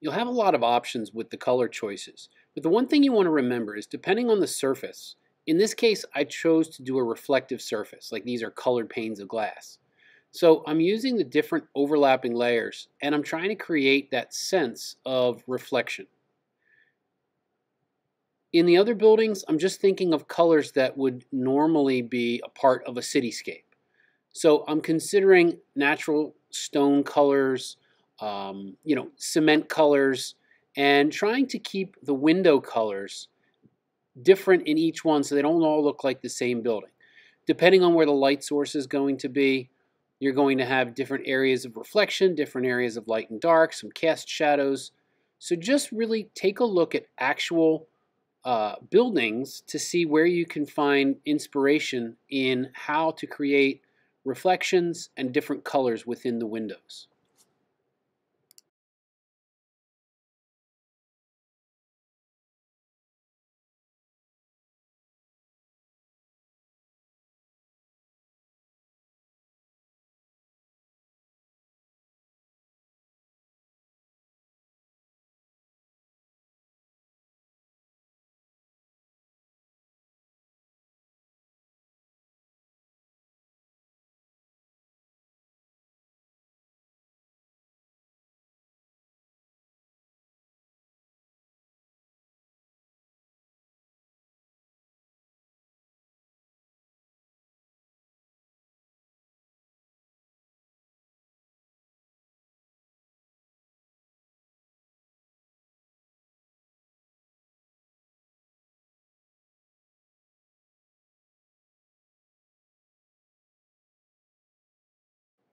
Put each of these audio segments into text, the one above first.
You'll have a lot of options with the color choices, but the one thing you want to remember is depending on the surface, in this case I chose to do a reflective surface, like these are colored panes of glass. So I'm using the different overlapping layers and I'm trying to create that sense of reflection. In the other buildings, I'm just thinking of colors that would normally be a part of a cityscape. So I'm considering natural stone colors, um, you know, cement colors, and trying to keep the window colors different in each one so they don't all look like the same building. Depending on where the light source is going to be, you're going to have different areas of reflection, different areas of light and dark, some cast shadows. So just really take a look at actual uh, buildings to see where you can find inspiration in how to create reflections and different colors within the windows.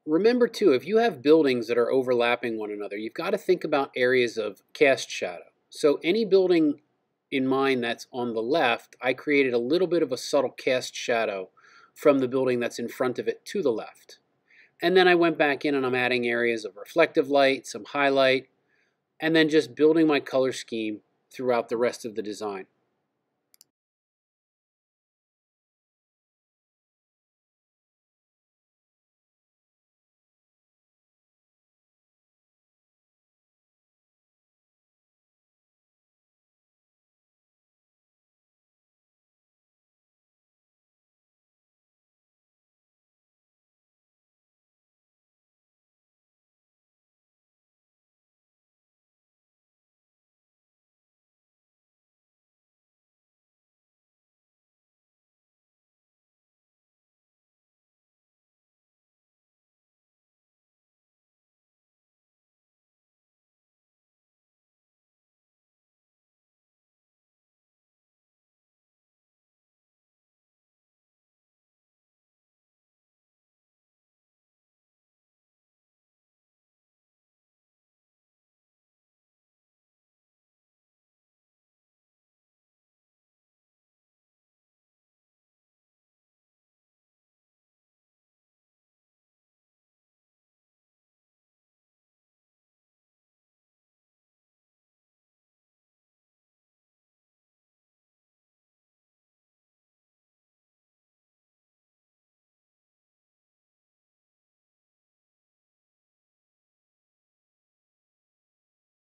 Remember too, if you have buildings that are overlapping one another, you've got to think about areas of cast shadow. So any building in mine that's on the left, I created a little bit of a subtle cast shadow from the building that's in front of it to the left. And then I went back in and I'm adding areas of reflective light, some highlight, and then just building my color scheme throughout the rest of the design.